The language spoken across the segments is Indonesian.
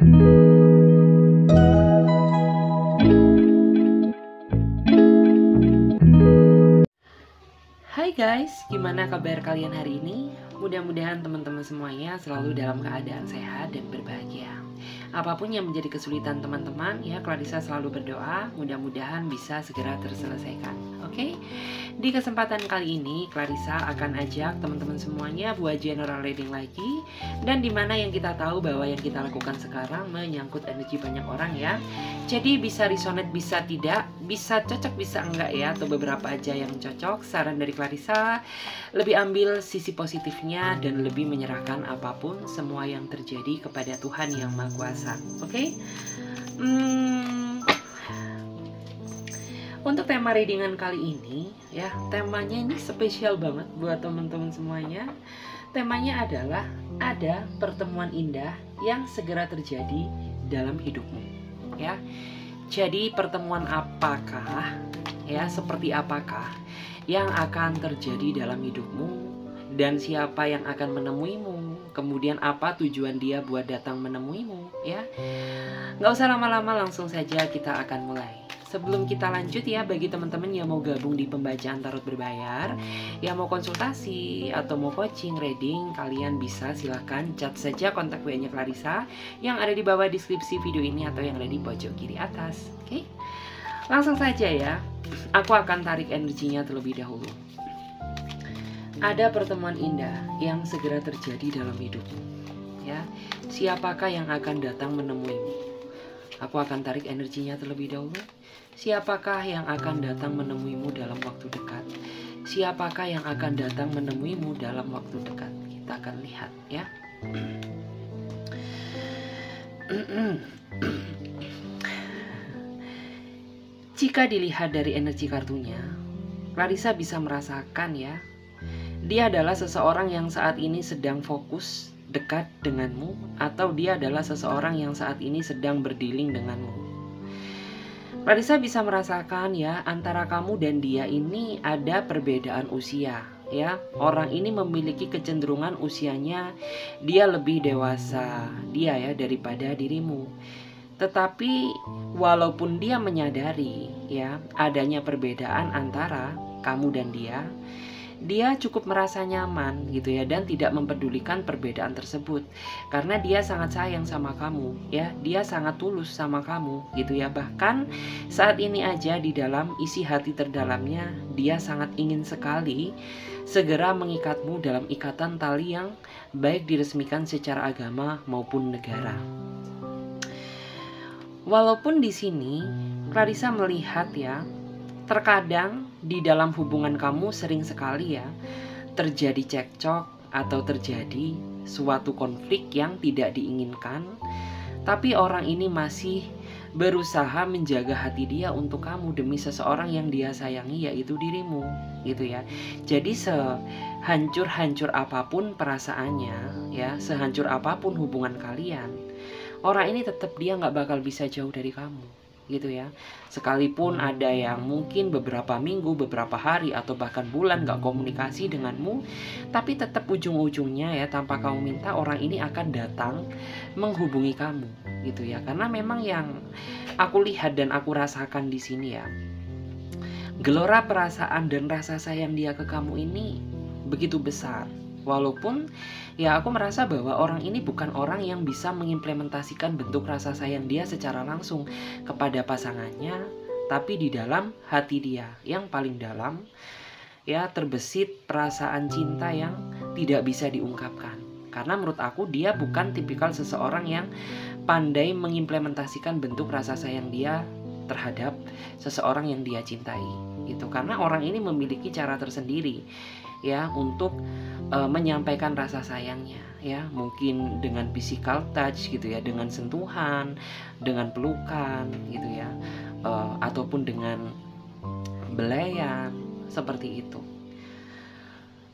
Hai guys, gimana kabar kalian hari ini? Mudah-mudahan teman-teman semuanya selalu dalam keadaan sehat dan berbahagia. Apa pun yang menjadi kesulitan teman-teman, ya Clarissa selalu berdoa mudah-mudahan bisa segera terselesaikan. Oke? Di kesempatan kali ini, Clarissa akan ajak teman-teman semuanya buat general reading lagi dan di mana yang kita tahu bahwa yang kita lakukan sekarang menyangkut energi banyak orang ya. Jadi bisa resonate, bisa tidak, bisa cocok, bisa enggak ya, atau beberapa aja yang cocok. Saran dari Clarissa, lebih ambil sisi positifnya dan lebih menyerahkan apa pun semua yang terjadi kepada Tuhan yang Maha Kuasa. Oke? Okay? Hmm, untuk tema readingan kali ini, ya temanya ini spesial banget buat teman-teman semuanya. Temanya adalah ada pertemuan indah yang segera terjadi dalam hidupmu ya. Jadi pertemuan apakah ya seperti apakah yang akan terjadi dalam hidupmu dan siapa yang akan menemuimu kemudian apa tujuan dia buat datang menemuimu ya nggak usah lama-lama langsung saja kita akan mulai Sebelum kita lanjut ya bagi teman-teman yang mau gabung di pembacaan tarot berbayar, yang mau konsultasi atau mau coaching reading, kalian bisa silahkan chat saja kontak WA-nya Clarissa yang ada di bawah deskripsi video ini atau yang ada di pojok kiri atas. Oke? Langsung saja ya. Aku akan tarik energinya terlebih dahulu. Ada pertemuan indah yang segera terjadi dalam hidupmu. Ya, siapakah yang akan datang menemuimu? Aku akan tarik energinya terlebih dahulu. Siapakah yang akan datang menemuimu dalam waktu dekat? Siapakah yang akan datang menemuimu dalam waktu dekat? Kita akan lihat ya. Jika dilihat dari energi kartunya, Clarissa bisa merasakan ya, dia adalah seseorang yang saat ini sedang fokus dekat denganmu atau dia adalah seseorang yang saat ini sedang berdiling denganmu. Clarissa bisa merasakan ya antara kamu dan dia ini ada perbedaan usia ya. Orang ini memiliki kecenderungan usianya dia lebih dewasa dia ya daripada dirimu. Tetapi walaupun dia menyadari ya adanya perbedaan antara kamu dan dia, dia cukup merasa nyaman gitu ya dan tidak mempedulikan perbedaan tersebut. Karena dia sangat sayang sama kamu ya dia sangat tulus sama kamu gitu ya. Bahkan saat ini aja di dalam isi hati terdalamnya dia sangat ingin sekali segera mengikatmu dalam ikatan tali yang baik diresmikan secara agama maupun negara. Walaupun di sini Clarissa melihat ya terkadang di dalam hubungan kamu sering sekali ya terjadi cekcok atau terjadi suatu konflik yang tidak diinginkan, tapi orang ini masih berusaha menjaga hati dia untuk kamu demi seseorang yang dia sayangi yaitu dirimu gitu ya. Jadi sehancur-hancur apa pun perasaannya ya sehancur apa pun hubungan kalian orang ini tetap dia nggak bakal bisa jauh dari kamu gitu ya. Sekalipun ada yang mungkin beberapa minggu beberapa hari atau bahkan bulan gak komunikasi denganmu tapi tetap ujung-ujungnya ya tanpa kamu minta orang ini akan datang menghubungi kamu gitu ya. Karena memang yang aku lihat dan aku rasakan di sini ya gelora perasaan dan rasa sayang dia ke kamu ini begitu besar Walaupun ya aku merasa bahwa orang ini bukan orang yang bisa mengimplementasikan bentuk rasa sayang dia secara langsung kepada pasangannya, tapi di dalam hati dia. Yang paling dalam ya terbesit perasaan cinta yang tidak bisa diungkapkan. Karena menurut aku dia bukan tipikal seseorang yang pandai mengimplementasikan bentuk rasa sayang dia terhadap seseorang yang dia cintai. Gitu. Karena orang ini memiliki cara tersendiri ya untuk uh, menyampaikan rasa sayangnya ya. Mungkin dengan physical touch gitu ya dengan sentuhan dengan pelukan gitu ya uh, ataupun dengan belayan seperti itu.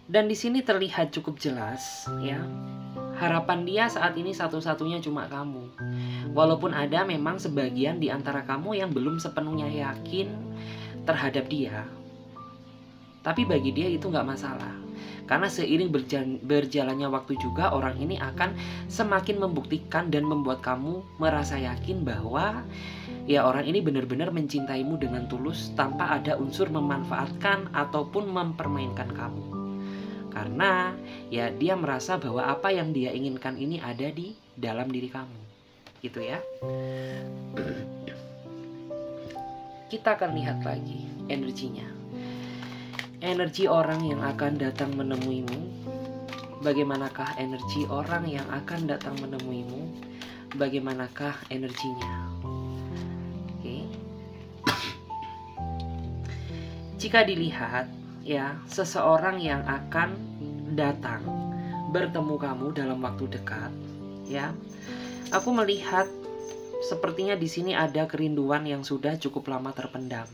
Dan di sini terlihat cukup jelas ya. Harapan dia saat ini satu-satunya cuma kamu. Walaupun ada memang sebagian di antara kamu yang belum sepenuhnya yakin terhadap dia tapi bagi dia itu nggak masalah Karena seiring berjalannya waktu juga orang ini akan semakin membuktikan dan membuat kamu merasa yakin bahwa ya orang ini benar-benar mencintaimu dengan tulus tanpa ada unsur memanfaatkan ataupun mempermainkan kamu. Karena ya dia merasa bahwa apa yang dia inginkan ini ada di dalam diri kamu. Gitu ya. Kita akan lihat lagi energinya energi orang yang akan datang menemuimu? Bagaimanakah energi orang yang akan datang menemuimu? Bagaimanakah energinya? Oke. Jika dilihat ya, seseorang yang akan datang bertemu kamu dalam waktu dekat, ya. Aku melihat sepertinya di sini ada kerinduan yang sudah cukup lama terpendam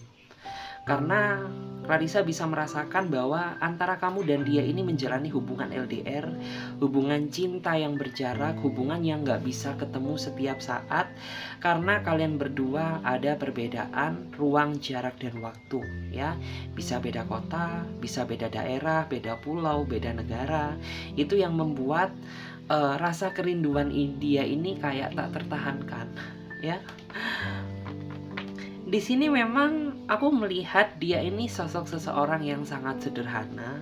karena Clarissa bisa merasakan bahwa antara kamu dan dia ini menjalani hubungan LDR, hubungan cinta yang berjarak, hubungan yang gak bisa ketemu setiap saat karena kalian berdua ada perbedaan ruang, jarak, dan waktu ya. Bisa beda kota, bisa beda daerah, beda pulau, beda negara. Itu yang membuat uh, rasa kerinduan dia ini kayak tak tertahankan ya di sini memang aku melihat dia ini sosok seseorang yang sangat sederhana.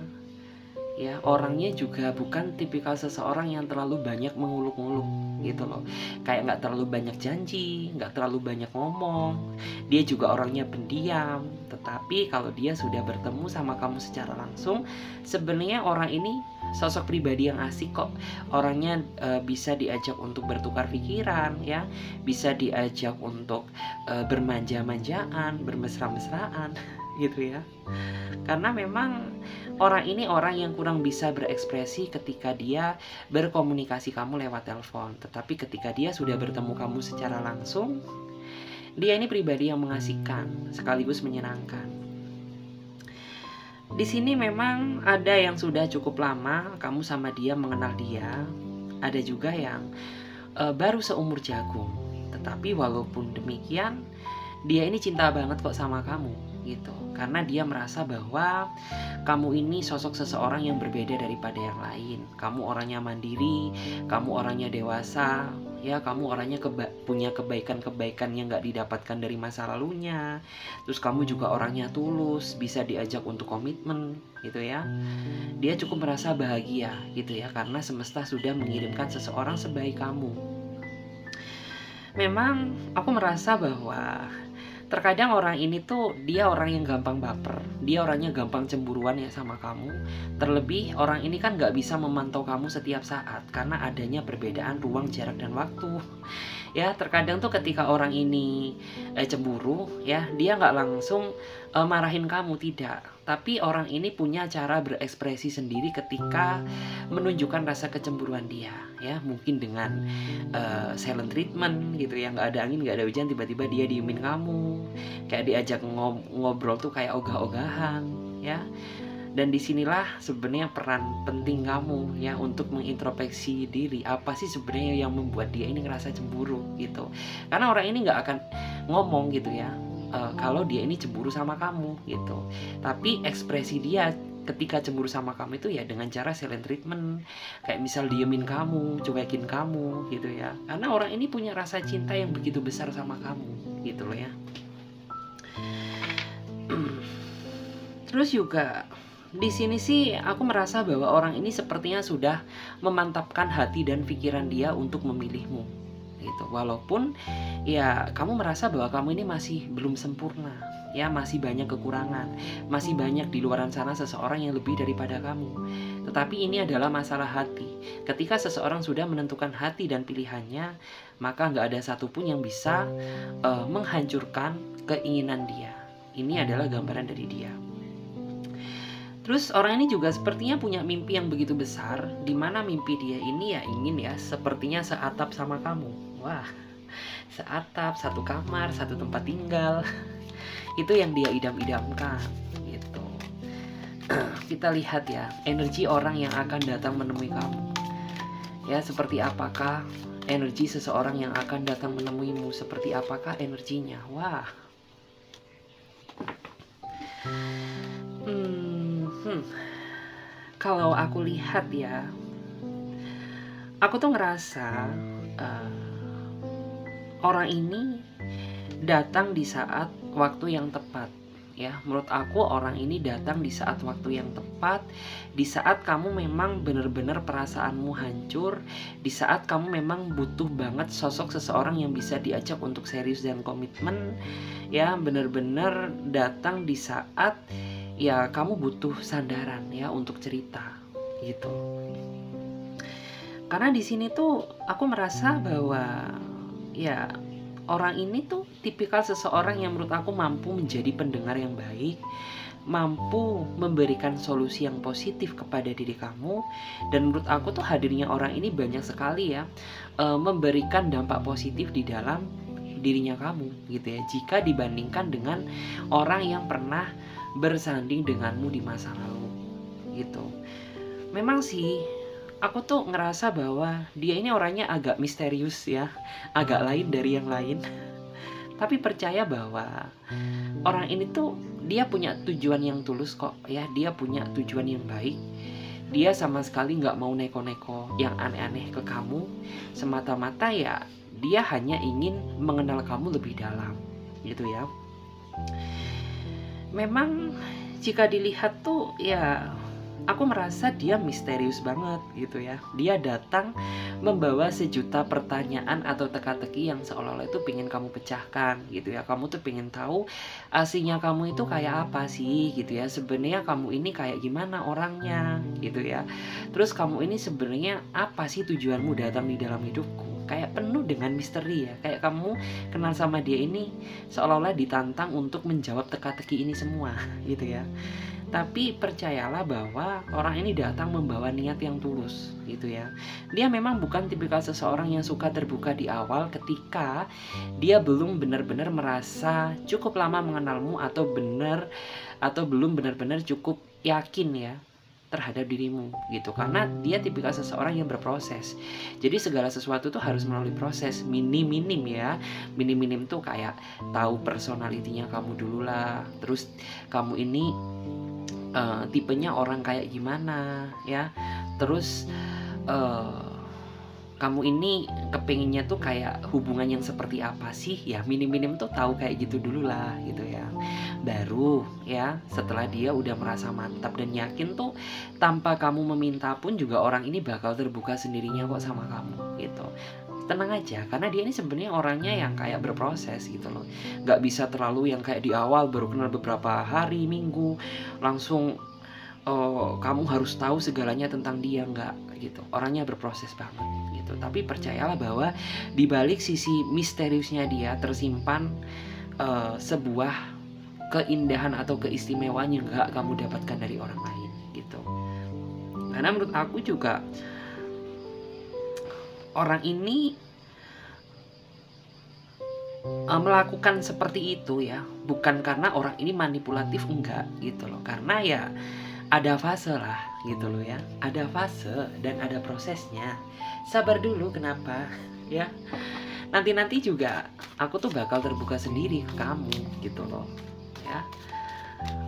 Ya orangnya juga bukan tipikal seseorang yang terlalu banyak menguluk-nguluk gitu loh. Kayak nggak terlalu banyak janji nggak terlalu banyak ngomong. Dia juga orangnya pendiam. Tetapi kalau dia sudah bertemu sama kamu secara langsung sebenarnya orang ini sosok pribadi yang asik kok. Orangnya e, bisa diajak untuk bertukar pikiran ya. Bisa diajak untuk e, bermanja-manjaan bermesra-mesraan gitu ya. Karena memang orang ini orang yang kurang bisa berekspresi ketika dia berkomunikasi kamu lewat telepon. Tetapi ketika dia sudah bertemu kamu secara langsung dia ini pribadi yang mengasihkan sekaligus menyenangkan di sini memang ada yang sudah cukup lama kamu sama dia mengenal dia, ada juga yang uh, baru seumur jagung. Tetapi walaupun demikian, dia ini cinta banget kok sama kamu gitu. Karena dia merasa bahwa kamu ini sosok seseorang yang berbeda daripada yang lain. Kamu orangnya mandiri, kamu orangnya dewasa, ya kamu orangnya keba punya kebaikan-kebaikan yang nggak didapatkan dari masa lalunya terus kamu juga orangnya tulus bisa diajak untuk komitmen gitu ya dia cukup merasa bahagia gitu ya karena semesta sudah mengirimkan seseorang sebaik kamu memang aku merasa bahwa terkadang orang ini tuh dia orang yang gampang baper. Dia orangnya gampang cemburuan ya sama kamu. Terlebih orang ini kan gak bisa memantau kamu setiap saat karena adanya perbedaan ruang jarak dan waktu. Ya terkadang tuh ketika orang ini eh, cemburu ya dia nggak langsung eh, marahin kamu tidak tapi orang ini punya cara berekspresi sendiri ketika menunjukkan rasa kecemburuan dia ya. Mungkin dengan uh, silent treatment gitu ya. Nggak ada angin nggak ada hujan tiba-tiba dia diemin kamu. Kayak diajak ngob ngobrol tuh kayak ogah-ogahan ya. Dan di sinilah sebenarnya peran penting kamu ya untuk mengintrospeksi diri. Apa sih sebenarnya yang membuat dia ini ngerasa cemburu gitu. Karena orang ini nggak akan ngomong gitu ya uh, kalau dia ini cemburu sama kamu gitu. Tapi ekspresi dia ketika cemburu sama kamu itu ya dengan cara silent treatment. Kayak misal diemin kamu cuekin kamu gitu ya. Karena orang ini punya rasa cinta yang begitu besar sama kamu gitu loh ya. Terus juga di sini sih aku merasa bahwa orang ini sepertinya sudah memantapkan hati dan pikiran dia untuk memilihmu gitu. Walaupun ya kamu merasa bahwa kamu ini masih belum sempurna ya masih banyak kekurangan masih banyak di luar sana seseorang yang lebih daripada kamu. Tetapi ini adalah masalah hati. Ketika seseorang sudah menentukan hati dan pilihannya maka nggak ada satupun yang bisa uh, menghancurkan keinginan dia. Ini adalah gambaran dari dia. Terus orang ini juga sepertinya punya mimpi yang begitu besar, di mana mimpi dia ini ya ingin ya sepertinya seatap sama kamu. Wah, seatap, satu kamar, satu tempat tinggal. Itu yang dia idam-idamkan gitu. Kita lihat ya, energi orang yang akan datang menemui kamu. Ya, seperti apakah energi seseorang yang akan datang menemuimu? Seperti apakah energinya? Wah. Hmm kalau aku lihat ya aku tuh ngerasa uh, orang ini datang di saat waktu yang tepat ya. Menurut aku orang ini datang di saat waktu yang tepat di saat kamu memang benar-benar perasaanmu hancur di saat kamu memang butuh banget sosok seseorang yang bisa diajak untuk serius dan komitmen ya. Benar-benar datang di saat ya kamu butuh sandaran ya untuk cerita gitu. Karena di sini tuh aku merasa bahwa ya orang ini tuh tipikal seseorang yang menurut aku mampu menjadi pendengar yang baik, mampu memberikan solusi yang positif kepada diri kamu dan menurut aku tuh hadirnya orang ini banyak sekali ya e, memberikan dampak positif di dalam dirinya kamu gitu ya. Jika dibandingkan dengan orang yang pernah bersanding denganmu di masa lalu gitu. Memang sih aku tuh ngerasa bahwa dia ini orangnya agak misterius ya, agak lain dari yang lain. Tapi percaya bahwa orang ini tuh dia punya tujuan yang tulus kok ya, dia punya tujuan yang baik. Dia sama sekali nggak mau neko-neko yang aneh-aneh ke kamu. Semata-mata ya dia hanya ingin mengenal kamu lebih dalam, gitu ya. Memang jika dilihat tuh ya aku merasa dia misterius banget gitu ya. Dia datang membawa sejuta pertanyaan atau teka-teki yang seolah-olah itu pengen kamu pecahkan gitu ya. Kamu tuh pengen tahu aslinya kamu itu kayak apa sih gitu ya. Sebenarnya kamu ini kayak gimana orangnya gitu ya. Terus kamu ini sebenarnya apa sih tujuanmu datang di dalam hidupku? Kayak penuh dengan misteri ya. Kayak kamu kenal sama dia ini seolah-olah ditantang untuk menjawab teka-teki ini semua gitu ya tapi percayalah bahwa orang ini datang membawa niat yang tulus gitu ya. Dia memang bukan tipikal seseorang yang suka terbuka di awal ketika dia belum benar-benar merasa cukup lama mengenalmu atau benar atau belum benar-benar cukup yakin ya terhadap dirimu gitu. Karena dia tipikal seseorang yang berproses. Jadi segala sesuatu tuh harus melalui proses minim minim ya. Minim minim tuh kayak tahu personalitinya kamu dulu lah terus kamu ini uh, tipenya orang kayak gimana ya. Terus uh, kamu ini kepinginnya tuh kayak hubungan yang seperti apa sih? Ya minim-minim tuh tahu kayak gitu dulu lah gitu ya. Baru ya setelah dia udah merasa mantap dan yakin tuh tanpa kamu meminta pun juga orang ini bakal terbuka sendirinya kok sama kamu gitu tenang aja karena dia ini sebenarnya orangnya yang kayak berproses gitu loh. Nggak bisa terlalu yang kayak di awal baru kenal beberapa hari minggu langsung oh, kamu harus tahu segalanya tentang dia. Nggak gitu. Orangnya berproses banget gitu. Tapi percayalah bahwa di balik sisi misteriusnya dia tersimpan uh, sebuah keindahan atau keistimewaan yang nggak kamu dapatkan dari orang lain gitu. Karena menurut aku juga orang ini uh, melakukan seperti itu ya. Bukan karena orang ini manipulatif enggak gitu loh. Karena ya ada fase lah gitu loh ya. Ada fase dan ada prosesnya. Sabar dulu kenapa ya. Nanti-nanti juga aku tuh bakal terbuka sendiri ke kamu gitu loh ya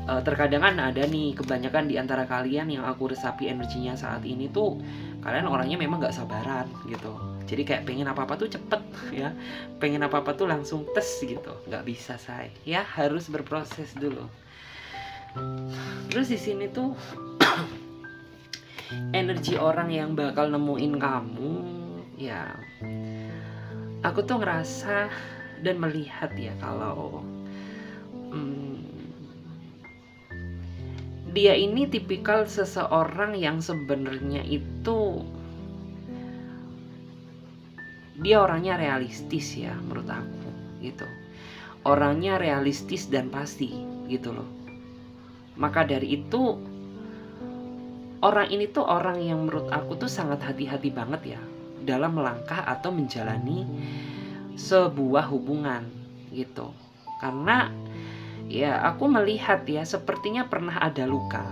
uh, terkadang kan ada nih kebanyakan di antara kalian yang aku resapi energinya saat ini tuh kalian orangnya memang gak sabaran gitu. Jadi kayak pengen apa apa tuh cepet ya. Pengen apa apa tuh langsung tes gitu. Nggak bisa say. Ya harus berproses dulu. Terus di sini tuh energi orang yang bakal nemuin kamu ya aku tuh ngerasa dan melihat ya kalau hmm, dia ini tipikal seseorang yang sebenarnya itu dia orangnya realistis ya menurut aku gitu. Orangnya realistis dan pasti gitu loh. Maka dari itu orang ini tuh orang yang menurut aku tuh sangat hati-hati banget ya dalam melangkah atau menjalani sebuah hubungan gitu. Karena Ya, aku melihat ya, sepertinya pernah ada luka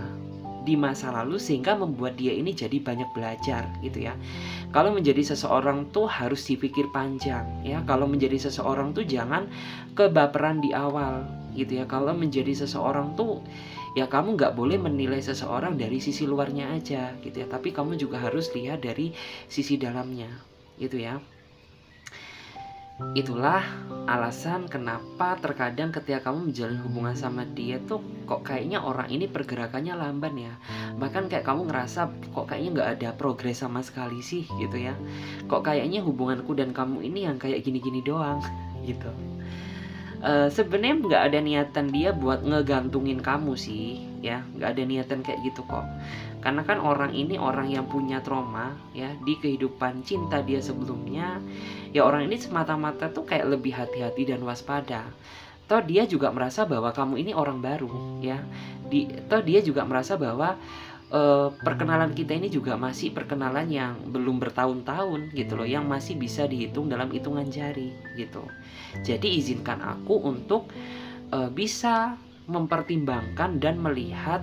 di masa lalu sehingga membuat dia ini jadi banyak belajar gitu ya. Kalau menjadi seseorang tuh harus dipikir panjang ya. Kalau menjadi seseorang tuh jangan kebaperan di awal gitu ya. Kalau menjadi seseorang tuh ya kamu nggak boleh menilai seseorang dari sisi luarnya aja gitu ya tapi kamu juga harus lihat dari sisi dalamnya gitu ya itulah alasan kenapa terkadang ketika kamu menjalin hubungan sama dia tuh kok kayaknya orang ini pergerakannya lamban ya. Bahkan kayak kamu ngerasa kok kayaknya nggak ada progres sama sekali sih gitu ya. Kok kayaknya hubunganku dan kamu ini yang kayak gini-gini doang gitu. Uh, sebenarnya nggak ada niatan dia buat ngegantungin kamu sih ya. Nggak ada niatan kayak gitu kok karena kan orang ini orang yang punya trauma ya di kehidupan cinta dia sebelumnya ya orang ini semata-mata tuh kayak lebih hati-hati dan waspada. Toh dia juga merasa bahwa kamu ini orang baru ya. Di toh dia juga merasa bahwa uh, perkenalan kita ini juga masih perkenalan yang belum bertahun-tahun gitu loh yang masih bisa dihitung dalam hitungan jari gitu. Jadi izinkan aku untuk uh, bisa mempertimbangkan dan melihat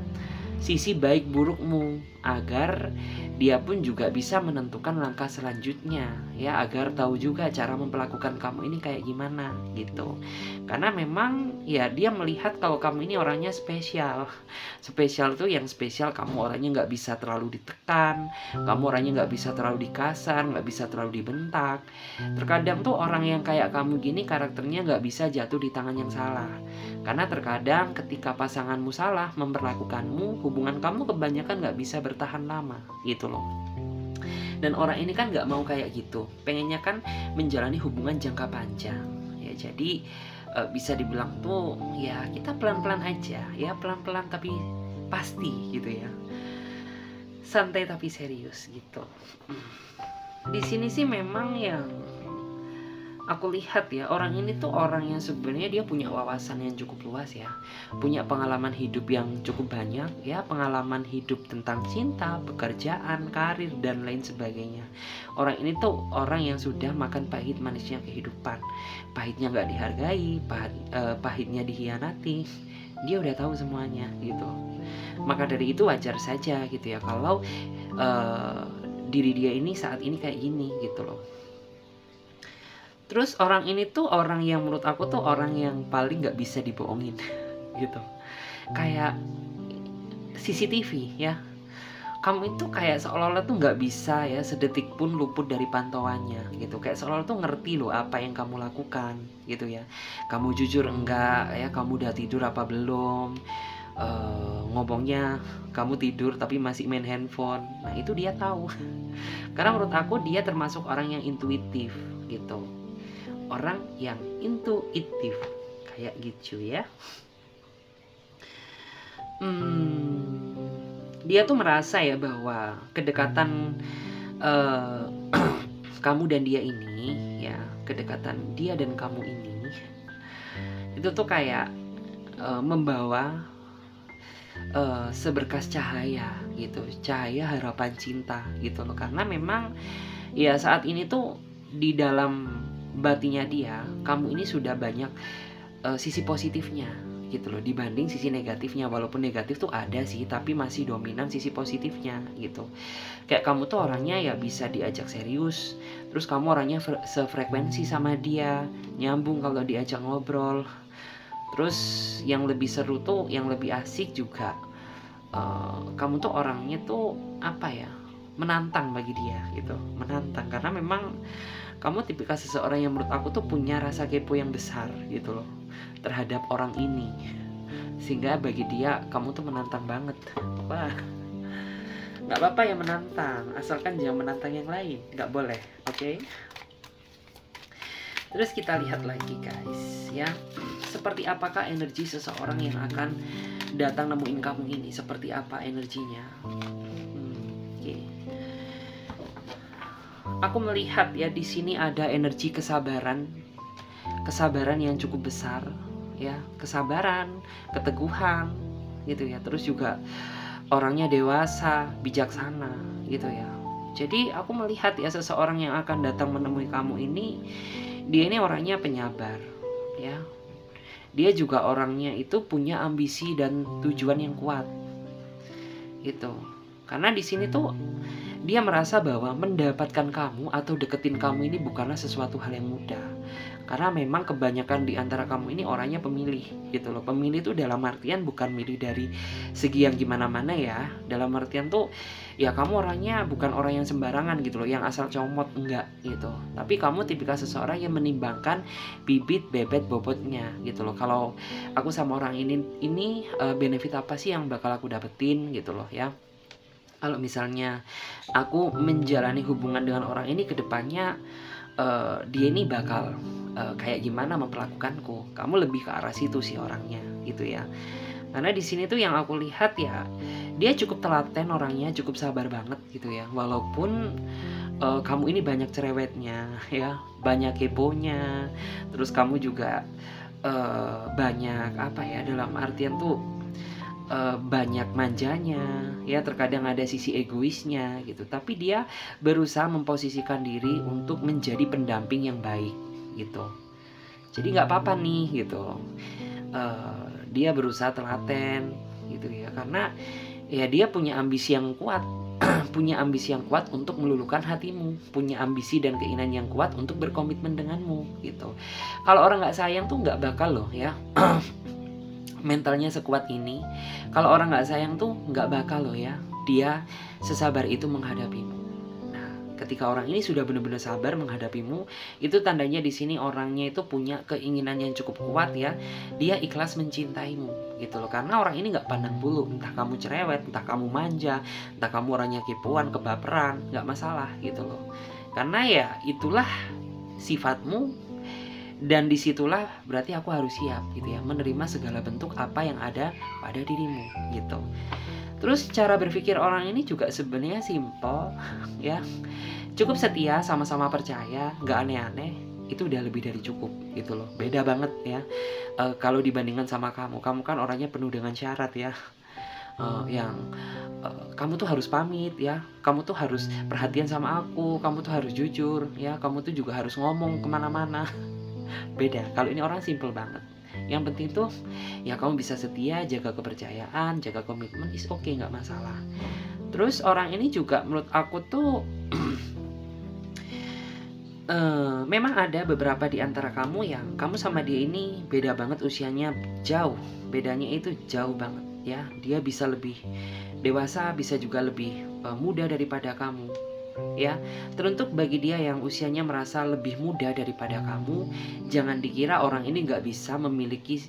sisi baik burukmu agar dia pun juga bisa menentukan langkah selanjutnya ya agar tahu juga cara memperlakukan kamu ini kayak gimana gitu. Karena memang ya dia melihat kalau kamu ini orangnya spesial. Spesial tuh yang spesial kamu orangnya nggak bisa terlalu ditekan kamu orangnya nggak bisa terlalu dikasar nggak bisa terlalu dibentak. Terkadang tuh orang yang kayak kamu gini karakternya nggak bisa jatuh di tangan yang salah. Karena terkadang ketika pasanganmu salah memperlakukanmu hubungan kamu kebanyakan nggak bisa bertahan lama gitu loh. Dan orang ini kan nggak mau kayak gitu. Pengennya kan menjalani hubungan jangka panjang. Ya jadi e, bisa dibilang tuh ya kita pelan-pelan aja ya pelan-pelan tapi pasti gitu ya. Santai tapi serius gitu. Di sini sih memang yang aku lihat ya orang ini tuh orang yang sebenarnya dia punya wawasan yang cukup luas ya. Punya pengalaman hidup yang cukup banyak ya pengalaman hidup tentang cinta pekerjaan karir dan lain sebagainya. Orang ini tuh orang yang sudah makan pahit manisnya kehidupan. Pahitnya nggak dihargai pahit, eh, pahitnya dihianati dia udah tahu semuanya gitu. Maka dari itu wajar saja gitu ya kalau uh, diri dia ini saat ini kayak gini gitu loh terus orang ini tuh orang yang menurut aku tuh orang yang paling nggak bisa dibohongin gitu. Kayak CCTV ya. Kamu itu kayak seolah-olah tuh nggak bisa ya sedetik pun luput dari pantauannya gitu. Kayak seolah-olah tuh ngerti loh apa yang kamu lakukan gitu ya. Kamu jujur enggak ya kamu udah tidur apa belum? Uh, ngomongnya kamu tidur tapi masih main handphone. Nah itu dia tahu. Karena menurut aku dia termasuk orang yang intuitif gitu orang yang intuitif. Kayak gitu ya. Hmm, dia tuh merasa ya bahwa kedekatan uh, kamu dan dia ini ya kedekatan dia dan kamu ini itu tuh kayak uh, membawa uh, seberkas cahaya gitu. Cahaya harapan cinta gitu loh. Karena memang ya saat ini tuh di dalam batinnya dia kamu ini sudah banyak uh, sisi positifnya gitu loh. Dibanding sisi negatifnya walaupun negatif tuh ada sih tapi masih dominan sisi positifnya gitu. Kayak kamu tuh orangnya ya bisa diajak serius terus kamu orangnya sefrekuensi sama dia nyambung kalau diajak ngobrol. Terus yang lebih seru tuh yang lebih asik juga uh, kamu tuh orangnya tuh apa ya menantang bagi dia gitu. Menantang karena memang kamu tipikal seseorang yang menurut aku tuh punya rasa kepo yang besar gitu loh terhadap orang ini. Sehingga bagi dia kamu tuh menantang banget. Wah nggak apa-apa yang menantang asalkan jangan menantang yang lain. Nggak boleh oke? Okay? terus kita lihat lagi guys ya. Seperti apakah energi seseorang yang akan datang nemuin kamu ini? Seperti apa energinya aku melihat ya di sini ada energi kesabaran, kesabaran yang cukup besar, ya kesabaran, keteguhan, gitu ya. Terus juga orangnya dewasa, bijaksana, gitu ya. Jadi aku melihat ya seseorang yang akan datang menemui kamu ini, dia ini orangnya penyabar, ya. Dia juga orangnya itu punya ambisi dan tujuan yang kuat, gitu. Karena di sini tuh dia merasa bahwa mendapatkan kamu atau deketin kamu ini bukanlah sesuatu hal yang mudah. Karena memang kebanyakan di antara kamu ini orangnya pemilih gitu loh. Pemilih itu dalam artian bukan milih dari segi yang gimana mana ya. Dalam artian tuh ya kamu orangnya bukan orang yang sembarangan gitu loh yang asal comot enggak gitu. Tapi kamu tipikal seseorang yang menimbangkan bibit bebet bobotnya gitu loh. Kalau aku sama orang ini ini uh, benefit apa sih yang bakal aku dapetin gitu loh ya kalau misalnya aku menjalani hubungan dengan orang ini ke depannya uh, dia ini bakal uh, kayak gimana memperlakukanku. Kamu lebih ke arah situ sih orangnya gitu ya. Karena di sini tuh yang aku lihat ya dia cukup telaten orangnya cukup sabar banget gitu ya. Walaupun uh, kamu ini banyak cerewetnya ya banyak keponya terus kamu juga uh, banyak apa ya dalam artian tuh uh, banyak manjanya ya terkadang ada sisi egoisnya gitu. Tapi dia berusaha memposisikan diri untuk menjadi pendamping yang baik gitu. Jadi nggak apa-apa nih gitu. Uh, dia berusaha telaten gitu ya. Karena ya dia punya ambisi yang kuat punya ambisi yang kuat untuk meluluhkan hatimu punya ambisi dan keinginan yang kuat untuk berkomitmen denganmu gitu. Kalau orang nggak sayang tuh nggak bakal loh ya mentalnya sekuat ini kalau orang nggak sayang tuh nggak bakal loh ya dia sesabar itu menghadapimu. Nah ketika orang ini sudah benar-benar sabar menghadapimu itu tandanya di sini orangnya itu punya keinginan yang cukup kuat ya dia ikhlas mencintaimu gitu loh. Karena orang ini nggak pandang bulu entah kamu cerewet entah kamu manja entah kamu orangnya kipuan kebaperan nggak masalah gitu loh. Karena ya itulah sifatmu dan di situlah berarti aku harus siap gitu ya menerima segala bentuk apa yang ada pada dirimu gitu. Terus cara berpikir orang ini juga sebenarnya simple ya. Cukup setia sama-sama percaya nggak aneh-aneh itu udah lebih dari cukup gitu loh. Beda banget ya. E, kalau dibandingkan sama kamu kamu kan orangnya penuh dengan syarat ya. E, yang e, kamu tuh harus pamit ya kamu tuh harus perhatian sama aku kamu tuh harus jujur ya kamu tuh juga harus ngomong ke mana-mana beda. Kalau ini orang simple banget. Yang penting tuh ya kamu bisa setia jaga kepercayaan jaga komitmen is oke okay, nggak masalah. Terus orang ini juga menurut aku tuh uh, memang ada beberapa di antara kamu yang kamu sama dia ini beda banget usianya jauh. Bedanya itu jauh banget ya. Dia bisa lebih dewasa bisa juga lebih uh, muda daripada kamu ya. Teruntuk bagi dia yang usianya merasa lebih muda daripada kamu, jangan dikira orang ini nggak bisa memiliki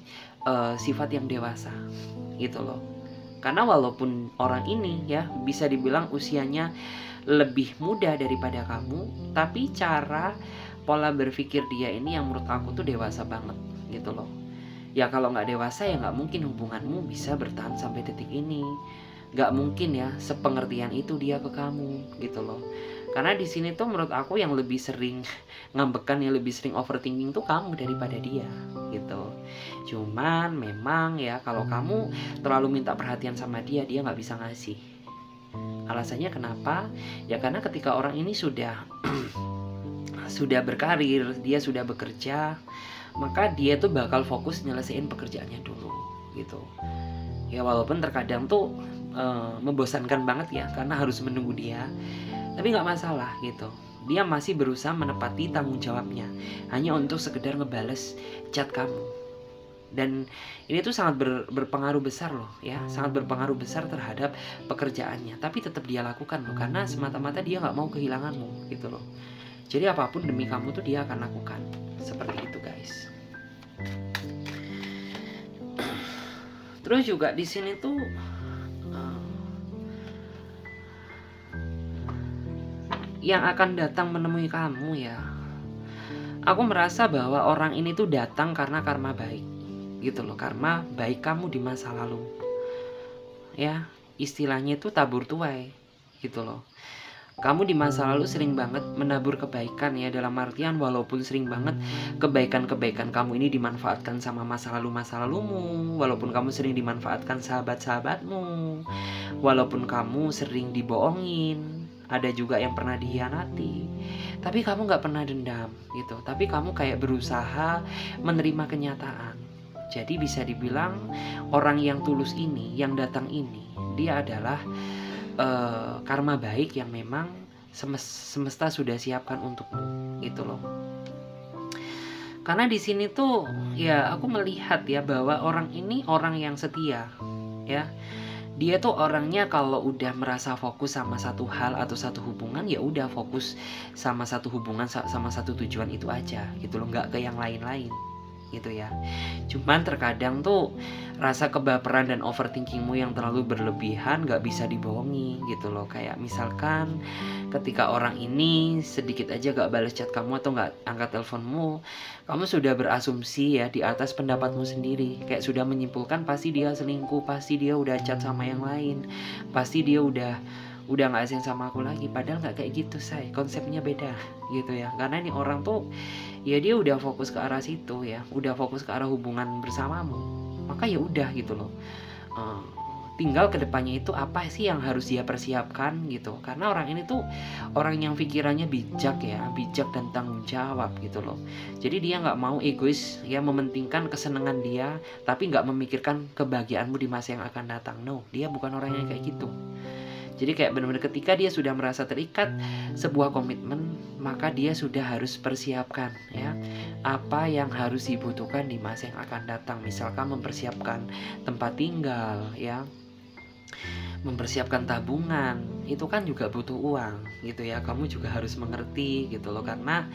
uh, sifat yang dewasa, gitu loh. Karena walaupun orang ini ya bisa dibilang usianya lebih muda daripada kamu, tapi cara pola berpikir dia ini yang menurut aku tuh dewasa banget, gitu loh. Ya kalau nggak dewasa ya nggak mungkin hubunganmu bisa bertahan sampai detik ini nggak mungkin ya sepengertian itu dia ke kamu gitu loh. Karena di sini tuh menurut aku yang lebih sering ngambekan yang lebih sering overthinking tuh kamu daripada dia gitu. Cuman memang ya kalau kamu terlalu minta perhatian sama dia dia nggak bisa ngasih. Alasannya kenapa? Ya karena ketika orang ini sudah sudah berkarir dia sudah bekerja maka dia tuh bakal fokus nyelesain pekerjaannya dulu gitu. Ya walaupun terkadang tuh uh, membosankan banget ya karena harus menunggu dia. Tapi nggak masalah gitu. Dia masih berusaha menepati tanggung jawabnya hanya untuk sekedar ngebales chat kamu. Dan ini tuh sangat ber, berpengaruh besar loh ya. Sangat berpengaruh besar terhadap pekerjaannya. Tapi tetap dia lakukan loh karena semata-mata dia nggak mau kehilanganmu gitu loh. Jadi apa pun demi kamu tuh dia akan lakukan. Seperti itu guys. Terus juga di sini tuh yang akan datang menemui kamu ya. Aku merasa bahwa orang ini tuh datang karena karma baik gitu loh karma baik kamu di masa lalu. Ya istilahnya itu tabur tuai gitu loh. Kamu di masa lalu sering banget menabur kebaikan ya dalam artian walaupun sering banget kebaikan-kebaikan kamu ini dimanfaatkan sama masa lalu masa lalumu walaupun kamu sering dimanfaatkan sahabat-sahabatmu walaupun kamu sering dibohongin ada juga yang pernah dihianati tapi kamu nggak pernah dendam gitu. Tapi kamu kayak berusaha menerima kenyataan. Jadi bisa dibilang orang yang tulus ini yang datang ini dia adalah uh, karma baik yang memang semesta sudah siapkan untukmu gitu loh. Karena di sini tuh ya aku melihat ya bahwa orang ini orang yang setia ya dia tuh orangnya kalau udah merasa fokus sama satu hal atau satu hubungan ya udah fokus sama satu hubungan sama satu tujuan itu aja gitu loh nggak ke yang lain-lain gitu ya. Cuman terkadang tuh rasa kebaperan dan overthinkingmu yang terlalu berlebihan gak bisa dibohongi gitu loh. Kayak misalkan ketika orang ini sedikit aja gak balas chat kamu atau gak angkat teleponmu kamu sudah berasumsi ya di atas pendapatmu sendiri. Kayak sudah menyimpulkan pasti dia selingkuh pasti dia udah chat sama yang lain pasti dia udah udah nggak asing sama aku lagi padahal nggak kayak gitu say. Konsepnya beda gitu ya. Karena ini orang tuh ya dia udah fokus ke arah situ ya. Udah fokus ke arah hubungan bersamamu. Maka ya udah gitu loh. Uh, tinggal ke depannya itu apa sih yang harus dia persiapkan gitu. Karena orang ini tuh orang yang pikirannya bijak ya. Bijak dan tanggung jawab gitu loh. Jadi dia nggak mau egois ya mementingkan kesenangan dia tapi nggak memikirkan kebahagiaanmu di masa yang akan datang. No dia bukan orang yang kayak gitu jadi kayak benar-benar ketika dia sudah merasa terikat sebuah komitmen, maka dia sudah harus persiapkan ya. Apa yang harus dibutuhkan di masa yang akan datang. Misalkan mempersiapkan tempat tinggal ya, mempersiapkan tabungan. Itu kan juga butuh uang gitu ya. Kamu juga harus mengerti gitu loh. Karena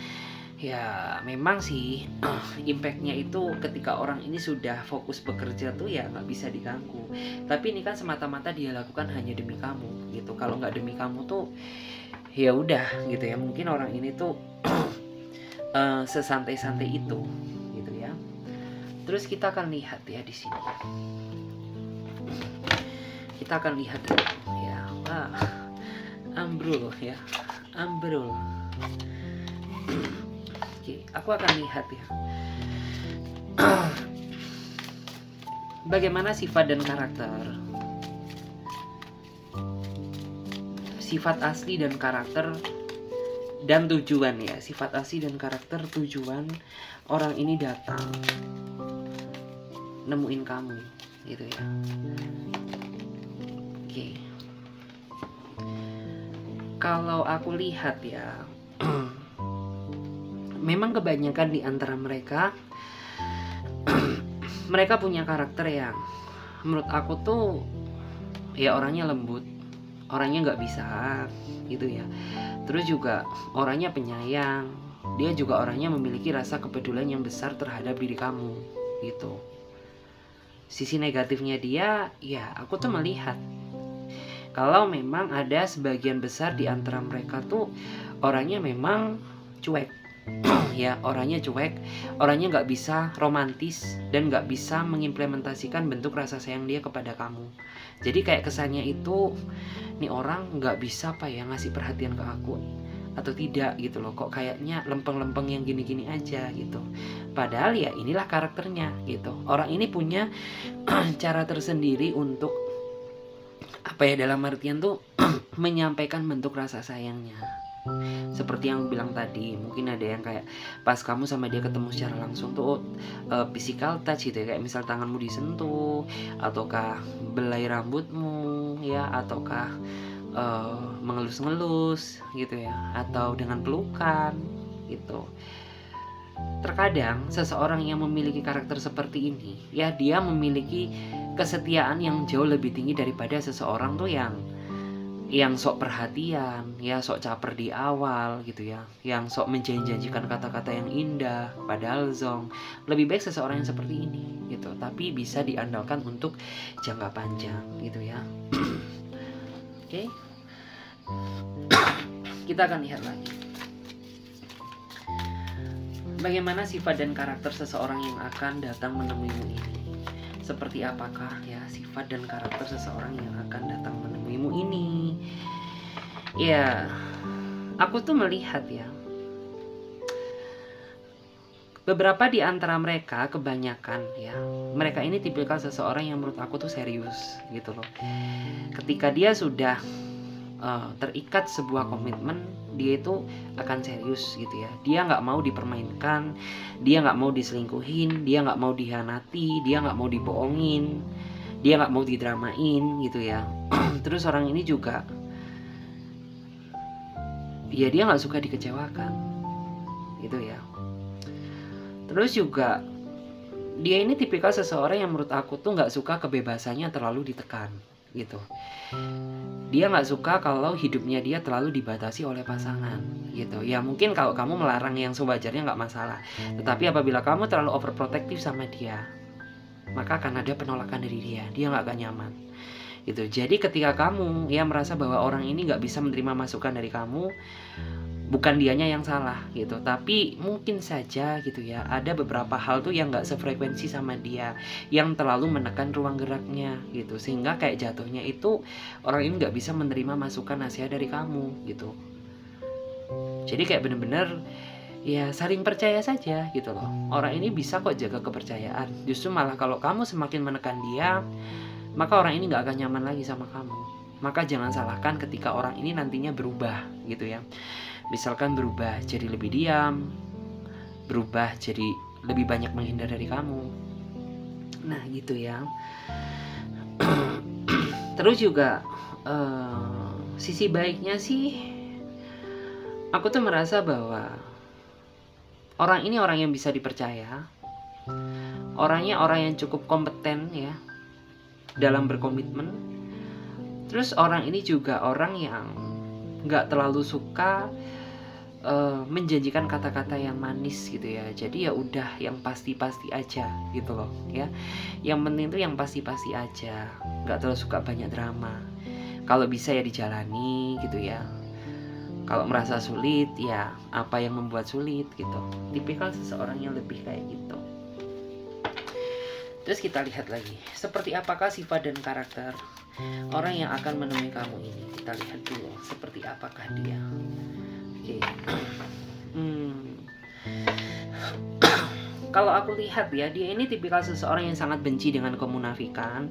ya memang sih impactnya itu ketika orang ini sudah fokus bekerja tuh ya nggak bisa diganggu. Tapi ini kan semata-mata dia lakukan hanya demi kamu gitu. Kalau nggak demi kamu tuh ya udah gitu ya. Mungkin orang ini tuh uh, sesantai-santai itu gitu ya. Terus kita akan lihat ya di sini. Kita akan lihat ya. Wah ambrul ya. Ambrul Oke, aku akan lihat ya. Bagaimana sifat dan karakter? Sifat asli dan karakter dan tujuan ya. Sifat asli dan karakter tujuan orang ini datang nemuin kamu gitu ya. Oke. Kalau aku lihat ya memang kebanyakan di antara mereka mereka punya karakter yang menurut aku tuh ya orangnya lembut orangnya nggak bisa gitu ya. Terus juga orangnya penyayang dia juga orangnya memiliki rasa kepedulian yang besar terhadap diri kamu gitu. Sisi negatifnya dia ya aku tuh melihat kalau memang ada sebagian besar di antara mereka tuh orangnya memang cuek ya orangnya cuek orangnya nggak bisa romantis dan nggak bisa mengimplementasikan bentuk rasa sayang dia kepada kamu. Jadi kayak kesannya itu nih orang nggak bisa apa ya ngasih perhatian ke aku atau tidak gitu loh. Kok kayaknya lempeng-lempeng yang gini-gini aja gitu. Padahal ya inilah karakternya gitu. Orang ini punya cara tersendiri untuk apa ya dalam artian tuh menyampaikan bentuk rasa sayangnya seperti yang bilang tadi mungkin ada yang kayak pas kamu sama dia ketemu secara langsung tuh uh, physical touch gitu ya kayak misal tanganmu disentuh ataukah belai rambutmu ya ataukah uh, mengelus-ngelus gitu ya atau dengan pelukan gitu. Terkadang seseorang yang memiliki karakter seperti ini ya dia memiliki kesetiaan yang jauh lebih tinggi daripada seseorang tuh yang yang sok perhatian, ya sok caper di awal gitu ya, yang sok menjanjikan kata-kata yang indah, padahal zong lebih baik seseorang yang seperti ini gitu, tapi bisa diandalkan untuk jangka panjang gitu ya. Oke, okay. kita akan lihat lagi bagaimana sifat dan karakter seseorang yang akan datang menemuimu ini. Seperti apakah ya sifat dan karakter seseorang yang akan datang menemuimu ini? Ya, aku tuh melihat ya. Beberapa di antara mereka kebanyakan ya, mereka ini tipikal seseorang yang menurut aku tuh serius gitu loh. Ketika dia sudah uh, terikat sebuah komitmen dia itu akan serius gitu ya dia nggak mau dipermainkan dia nggak mau diselingkuhin dia nggak mau dihanati dia nggak mau dibohongin dia nggak mau didramain gitu ya. Terus orang ini juga ya dia nggak suka dikecewakan gitu ya. Terus juga dia ini tipikal seseorang yang menurut aku tuh nggak suka kebebasannya terlalu ditekan gitu. Dia nggak suka kalau hidupnya dia terlalu dibatasi oleh pasangan gitu. Ya mungkin kalau kamu melarang yang sewajarnya nggak masalah. Tetapi apabila kamu terlalu overprotective sama dia maka akan ada penolakan dari dia. Dia nggak akan nyaman. Gitu. Jadi ketika kamu ya merasa bahwa orang ini nggak bisa menerima masukan dari kamu bukan dianya yang salah gitu. Tapi mungkin saja gitu ya ada beberapa hal tuh yang nggak sefrekuensi sama dia yang terlalu menekan ruang geraknya gitu. Sehingga kayak jatuhnya itu orang ini nggak bisa menerima masukan nasihat dari kamu gitu. Jadi kayak bener-bener ya saling percaya saja gitu loh. Orang ini bisa kok jaga kepercayaan. Justru malah kalau kamu semakin menekan dia maka orang ini nggak akan nyaman lagi sama kamu. Maka jangan salahkan ketika orang ini nantinya berubah gitu ya. Misalkan berubah jadi lebih diam berubah jadi lebih banyak menghindar dari kamu. Nah gitu ya. Terus juga uh, sisi baiknya sih aku tuh merasa bahwa orang ini orang yang bisa dipercaya. Orangnya orang yang cukup kompeten ya dalam berkomitmen. Terus orang ini juga orang yang nggak terlalu suka uh, menjanjikan kata-kata yang manis gitu ya. Jadi ya udah yang pasti-pasti aja gitu loh ya. Yang penting tuh yang pasti-pasti aja nggak terlalu suka banyak drama. Kalau bisa ya dijalani gitu ya kalau merasa sulit ya apa yang membuat sulit gitu. Tipikal seseorang yang lebih kayak gitu. Terus kita lihat lagi seperti apakah sifat dan karakter orang yang akan menemui kamu ini? Kita lihat dulu seperti apakah dia? Oke. Okay. hmm. kalau aku lihat ya dia ini tipikal seseorang yang sangat benci dengan kemunafikan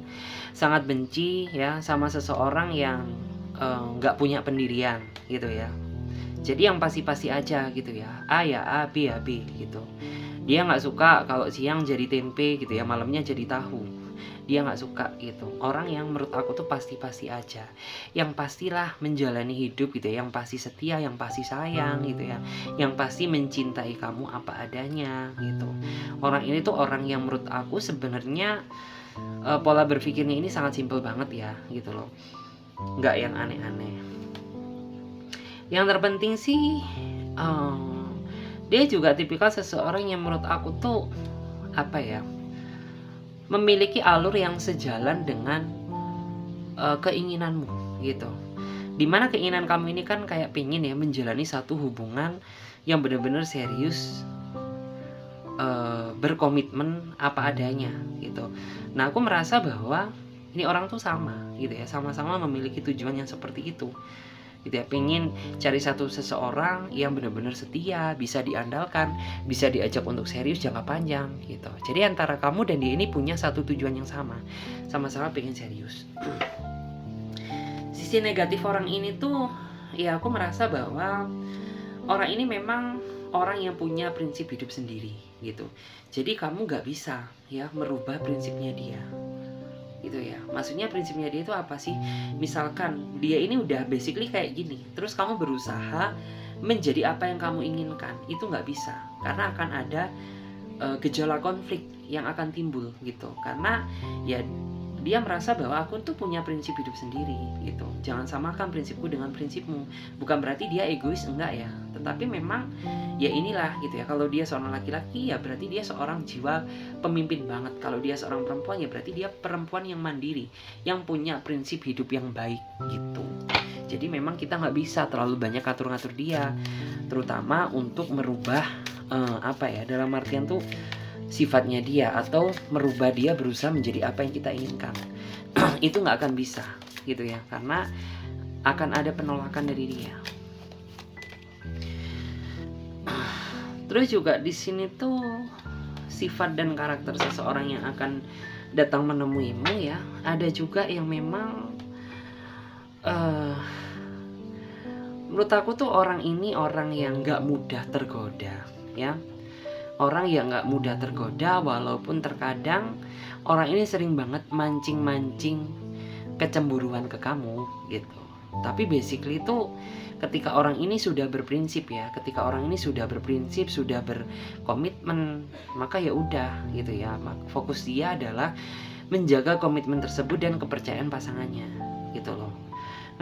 sangat benci ya sama seseorang yang eh, nggak uh, punya pendirian gitu ya jadi yang pasti-pasti aja gitu ya. A ya A B ya B gitu. Dia nggak suka kalau siang jadi tempe gitu ya malamnya jadi tahu. Dia nggak suka gitu. Orang yang menurut aku tuh pasti-pasti aja. Yang pastilah menjalani hidup gitu ya. Yang pasti setia yang pasti sayang gitu ya. Yang pasti mencintai kamu apa adanya gitu. Orang ini tuh orang yang menurut aku sebenarnya uh, pola berpikirnya ini sangat simpel banget ya gitu loh. Nggak yang aneh-aneh yang terpenting sih um, dia juga tipikal seseorang yang menurut aku tuh apa ya memiliki alur yang sejalan dengan uh, keinginanmu gitu. Di mana keinginan kamu ini kan kayak pingin ya menjalani satu hubungan yang benar-benar serius uh, berkomitmen apa adanya gitu. Nah aku merasa bahwa ini orang tuh sama gitu ya. Sama-sama memiliki tujuan yang seperti itu gitu ya pengen cari satu seseorang yang benar-benar setia bisa diandalkan bisa diajak untuk serius jangka panjang gitu. Jadi antara kamu dan dia ini punya satu tujuan yang sama. Sama-sama pengen serius. Sisi negatif orang ini tuh ya aku merasa bahwa orang ini memang orang yang punya prinsip hidup sendiri gitu. Jadi kamu gak bisa ya merubah prinsipnya dia gitu ya. Maksudnya prinsipnya dia itu apa sih? Misalkan dia ini udah basically kayak gini terus kamu berusaha menjadi apa yang kamu inginkan itu nggak bisa. Karena akan ada uh, gejala konflik yang akan timbul gitu. Karena ya dia merasa bahwa aku tuh punya prinsip hidup sendiri gitu. Jangan samakan prinsipku dengan prinsipmu. Bukan berarti dia egois enggak ya. Tetapi memang ya inilah gitu ya. Kalau dia seorang laki-laki ya berarti dia seorang jiwa pemimpin banget. Kalau dia seorang perempuan ya berarti dia perempuan yang mandiri yang punya prinsip hidup yang baik gitu. Jadi memang kita nggak bisa terlalu banyak atur-ngatur dia terutama untuk merubah uh, apa ya dalam artian tuh sifatnya dia atau merubah dia berusaha menjadi apa yang kita inginkan. Itu nggak akan bisa gitu ya karena akan ada penolakan dari dia. Terus juga di sini tuh sifat dan karakter seseorang yang akan datang menemuimu ya. Ada juga yang memang uh, menurut aku tuh orang ini orang yang nggak mudah tergoda ya orang yang nggak mudah tergoda walaupun terkadang orang ini sering banget mancing-mancing kecemburuan ke kamu gitu. Tapi basically itu ketika orang ini sudah berprinsip ya ketika orang ini sudah berprinsip sudah berkomitmen maka ya udah gitu ya. Fokus dia adalah menjaga komitmen tersebut dan kepercayaan pasangannya gitu loh.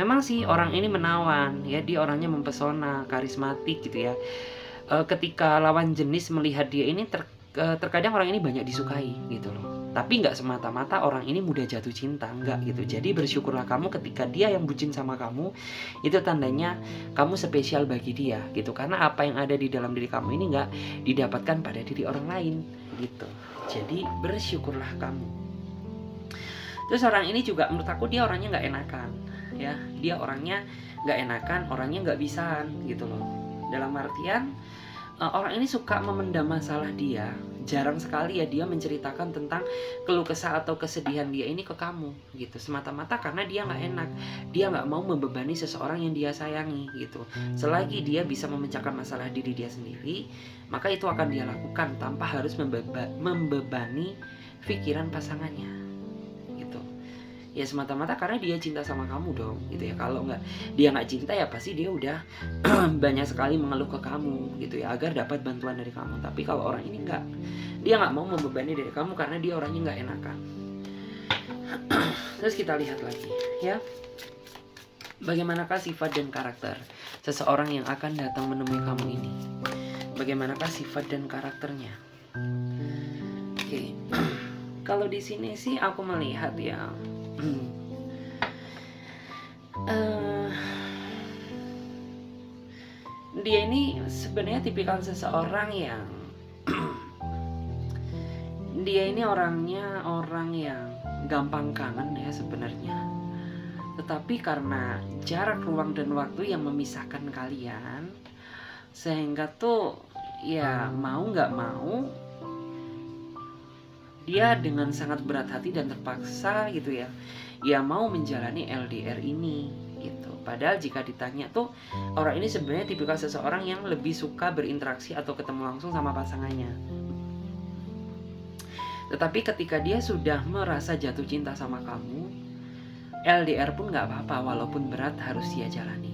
Memang sih orang ini menawan ya dia orangnya mempesona karismatik gitu ya e, ketika lawan jenis melihat dia ini ter, e, terkadang orang ini banyak disukai gitu loh. Tapi nggak semata-mata orang ini mudah jatuh cinta nggak gitu. Jadi bersyukurlah kamu ketika dia yang bucin sama kamu itu tandanya kamu spesial bagi dia gitu. Karena apa yang ada di dalam diri kamu ini nggak didapatkan pada diri orang lain gitu. Jadi bersyukurlah kamu. Terus orang ini juga menurut aku dia orangnya nggak enakan ya. Dia orangnya nggak enakan orangnya nggak bisa gitu loh. Dalam artian uh, orang ini suka memendam masalah dia. Jarang sekali ya dia menceritakan tentang keluh kesah atau kesedihan dia ini ke kamu gitu. Semata-mata karena dia nggak enak. Dia nggak mau membebani seseorang yang dia sayangi gitu. Selagi dia bisa memecahkan masalah diri dia sendiri maka itu akan dia lakukan tanpa harus membeba membebani pikiran pasangannya ya semata-mata karena dia cinta sama kamu dong gitu ya. Kalau nggak dia nggak cinta ya pasti dia udah banyak sekali mengeluh ke kamu gitu ya agar dapat bantuan dari kamu. Tapi kalau orang ini nggak dia nggak mau membebani dari kamu karena dia orangnya nggak enakan. Terus kita lihat lagi ya. Bagaimanakah sifat dan karakter seseorang yang akan datang menemui kamu ini? Bagaimanakah sifat dan karakternya? Oke. Okay. kalau di sini sih aku melihat ya uh, dia ini sebenarnya tipikal seseorang yang dia ini orangnya orang yang gampang kangen ya sebenarnya. Tetapi karena jarak ruang dan waktu yang memisahkan kalian sehingga tuh ya mau nggak mau dia dengan sangat berat hati dan terpaksa gitu ya ya mau menjalani LDR ini gitu. Padahal jika ditanya tuh orang ini sebenarnya tipikal seseorang yang lebih suka berinteraksi atau ketemu langsung sama pasangannya. Tetapi ketika dia sudah merasa jatuh cinta sama kamu LDR pun nggak apa-apa walaupun berat harus dia jalani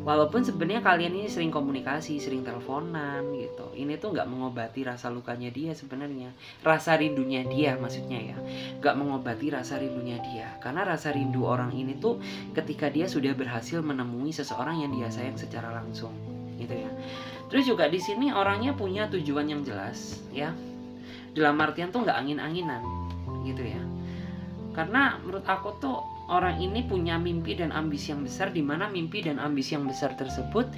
walaupun sebenarnya kalian ini sering komunikasi sering teleponan gitu. Ini tuh nggak mengobati rasa lukanya dia sebenarnya. Rasa rindunya dia maksudnya ya. Nggak mengobati rasa rindunya dia. Karena rasa rindu orang ini tuh ketika dia sudah berhasil menemui seseorang yang dia sayang secara langsung gitu ya. Terus juga di sini orangnya punya tujuan yang jelas ya. Dalam artian tuh nggak angin-anginan gitu ya. Karena menurut aku tuh orang ini punya mimpi dan ambisi yang besar di mana mimpi dan ambisi yang besar tersebut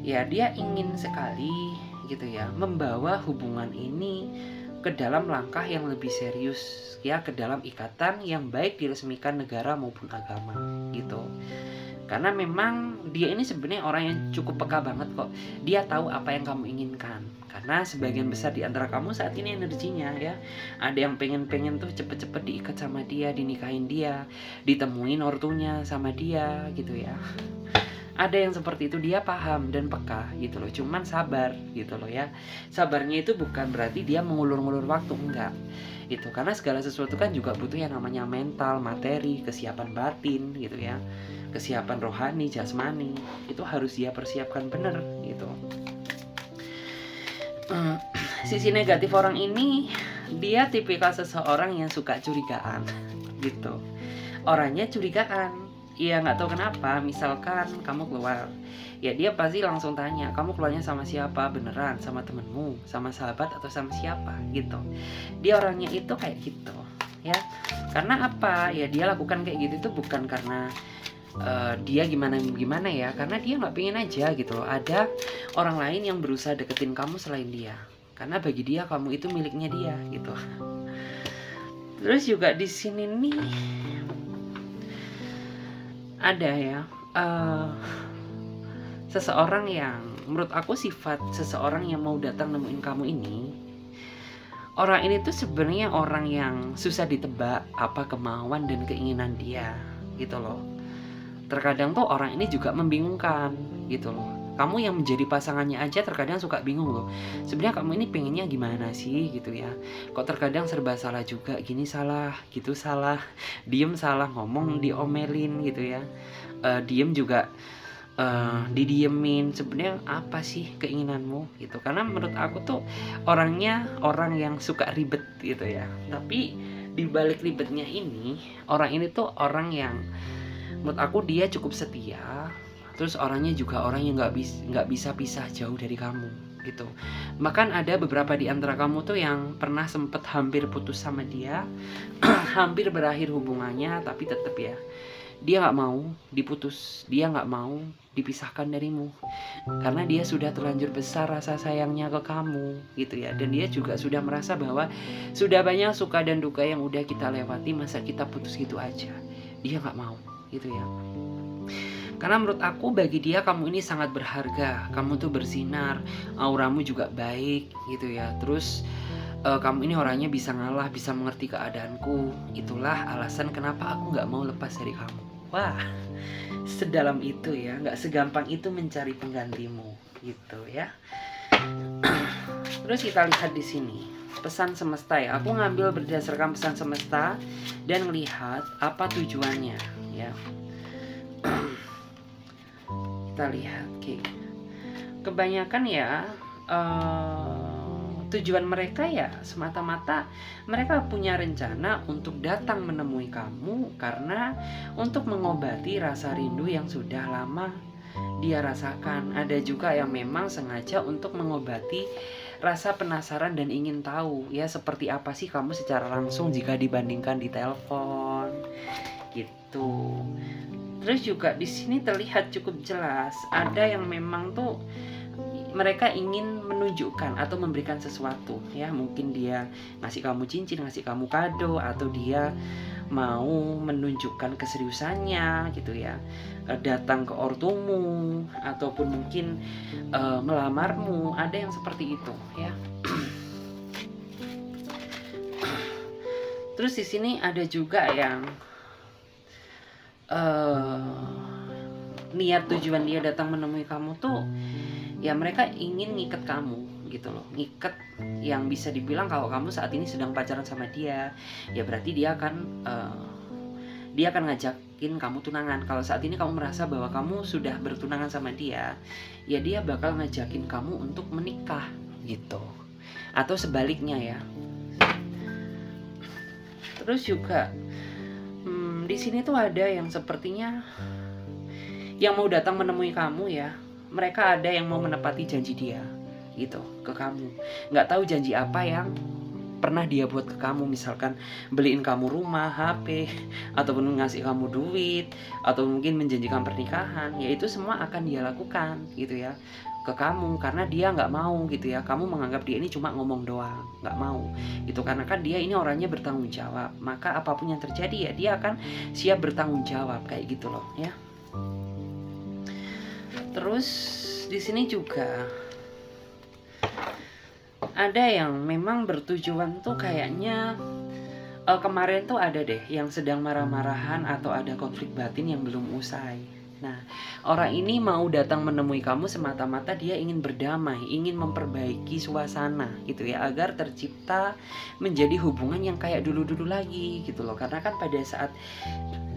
ya dia ingin sekali gitu ya membawa hubungan ini ke dalam langkah yang lebih serius ya ke dalam ikatan yang baik diresmikan negara maupun agama gitu karena memang dia ini sebenarnya orang yang cukup peka banget kok. Dia tahu apa yang kamu inginkan. Karena sebagian besar di antara kamu saat ini energinya ya. Ada yang pengen-pengen tuh cepet-cepet diikat sama dia dinikahin dia ditemuin ortunya sama dia gitu ya. Ada yang seperti itu dia paham dan peka gitu loh. Cuman sabar gitu loh ya. Sabarnya itu bukan berarti dia mengulur-ngulur waktu enggak. Gitu. Karena segala sesuatu kan juga butuh yang namanya mental materi kesiapan batin gitu ya kesiapan rohani jasmani itu harus dia persiapkan bener gitu. Hmm, sisi negatif orang ini dia tipikal seseorang yang suka curigaan gitu. Orangnya curigaan Iya nggak tahu kenapa misalkan kamu keluar ya dia pasti langsung tanya kamu keluarnya sama siapa? Beneran? Sama temenmu? Sama sahabat atau sama siapa? Gitu. Dia orangnya itu kayak gitu ya. Karena apa? Ya dia lakukan kayak gitu itu bukan karena uh, dia gimana gimana ya? Karena dia nggak pengen aja gitu loh. Ada orang lain yang berusaha deketin kamu selain dia. Karena bagi dia kamu itu miliknya dia gitu. Terus juga di sini nih ada ya uh, seseorang yang menurut aku sifat seseorang yang mau datang nemuin kamu ini orang ini tuh sebenarnya orang yang susah ditebak apa kemauan dan keinginan dia gitu loh terkadang tuh orang ini juga membingungkan gitu loh. Kamu yang menjadi pasangannya aja terkadang suka bingung loh. Sebenarnya kamu ini pengennya gimana sih gitu ya? Kok terkadang serba salah juga gini salah gitu salah diem salah ngomong diomelin gitu ya. Uh, diem juga uh, didiemin. Sebenarnya apa sih keinginanmu gitu? Karena menurut aku tuh orangnya orang yang suka ribet gitu ya. Tapi di balik ribetnya ini orang ini tuh orang yang menurut aku dia cukup setia terus orangnya juga orang yang nggak bisa nggak bisa pisah jauh dari kamu gitu. Bahkan ada beberapa di antara kamu tuh yang pernah sempet hampir putus sama dia hampir berakhir hubungannya tapi tetap ya dia nggak mau diputus dia nggak mau dipisahkan darimu karena dia sudah terlanjur besar rasa sayangnya ke kamu gitu ya. Dan dia juga sudah merasa bahwa sudah banyak suka dan duka yang udah kita lewati masa kita putus gitu aja. Dia nggak mau gitu ya. Karena menurut aku bagi dia kamu ini sangat berharga. Kamu tuh bersinar auramu juga baik gitu ya. Terus uh, kamu ini orangnya bisa ngalah bisa mengerti keadaanku. Itulah alasan kenapa aku nggak mau lepas dari kamu. Wah sedalam itu ya. Nggak segampang itu mencari penggantimu gitu ya. Terus kita lihat di sini pesan semesta ya. Aku ngambil berdasarkan pesan semesta dan melihat apa tujuannya ya. Kita lihat oke. Kebanyakan ya uh, tujuan mereka ya semata-mata mereka punya rencana untuk datang menemui kamu karena untuk mengobati rasa rindu yang sudah lama dia rasakan. Ada juga yang memang sengaja untuk mengobati rasa penasaran dan ingin tahu ya seperti apa sih kamu secara langsung jika dibandingkan di telepon gitu. Terus juga di sini terlihat cukup jelas ada yang memang tuh mereka ingin menunjukkan atau memberikan sesuatu ya. Mungkin dia ngasih kamu cincin ngasih kamu kado atau dia mau menunjukkan keseriusannya gitu ya. Eh, datang ke ortumu ataupun mungkin uh, melamarmu ada yang seperti itu ya. Terus di sini ada juga yang uh, niat tujuan dia datang menemui kamu tuh ya mereka ingin ngikat kamu gitu loh. Ngikat yang bisa dibilang kalau kamu saat ini sedang pacaran sama dia ya berarti dia akan uh, dia akan ngajakin kamu tunangan. Kalau saat ini kamu merasa bahwa kamu sudah bertunangan sama dia ya dia bakal ngajakin kamu untuk menikah gitu. Atau sebaliknya ya. Terus juga di sini tuh ada yang sepertinya yang mau datang menemui kamu ya. Mereka ada yang mau menepati janji dia gitu ke kamu. Nggak tahu janji apa yang pernah dia buat ke kamu misalkan beliin kamu rumah HP ataupun ngasih kamu duit atau mungkin menjanjikan pernikahan ya itu semua akan dia lakukan gitu ya ke kamu karena dia nggak mau gitu ya. Kamu menganggap dia ini cuma ngomong doang nggak mau itu karena kan dia ini orangnya bertanggung jawab maka apa pun yang terjadi ya dia akan siap bertanggung jawab kayak gitu loh ya. Terus di sini juga ada yang memang bertujuan tuh kayaknya uh, kemarin tuh ada deh yang sedang marah-marahan atau ada konflik batin yang belum usai. Nah, orang ini mau datang menemui kamu semata-mata dia ingin berdamai, ingin memperbaiki suasana gitu ya agar tercipta menjadi hubungan yang kayak dulu-dulu lagi gitu loh. Karena kan pada saat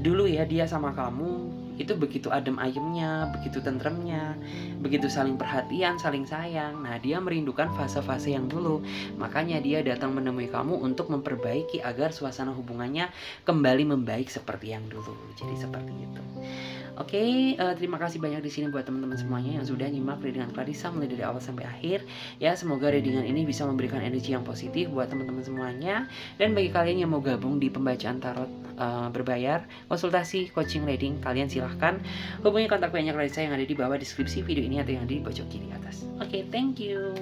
dulu ya dia sama kamu itu begitu adem ayemnya, begitu tentremnya, begitu saling perhatian, saling sayang. Nah, dia merindukan fase-fase yang dulu. Makanya dia datang menemui kamu untuk memperbaiki agar suasana hubungannya kembali membaik seperti yang dulu. Jadi seperti itu. Oke, okay, uh, eh, terima kasih banyak di sini buat teman-teman semuanya yang sudah nyimak readingan Clarissa mulai dari awal sampai akhir. Ya, semoga readingan ini bisa memberikan energi yang positif buat teman-teman semuanya. Dan bagi kalian yang mau gabung di pembacaan tarot uh, berbayar, konsultasi, coaching, reading, kalian silahkan hubungi kontak banyak Clarissa yang ada di bawah deskripsi video ini atau yang ada di pojok kiri atas. Oke, okay, thank you.